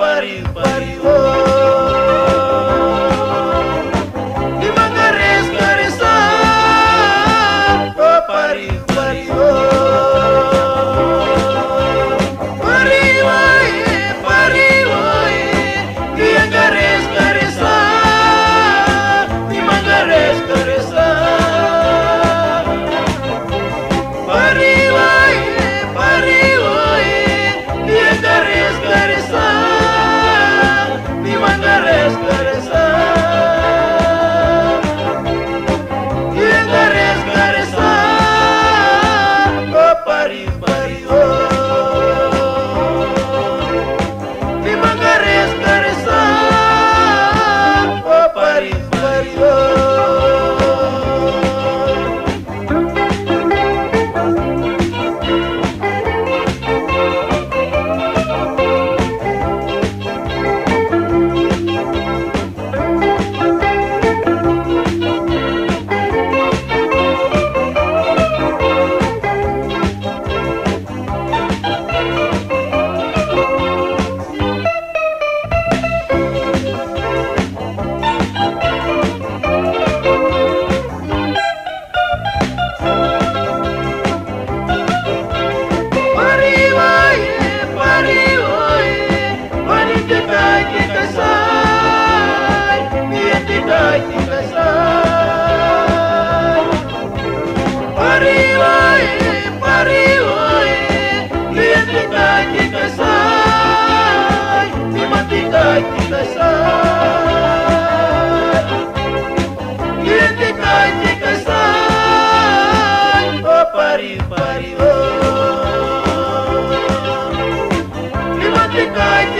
paripa good night.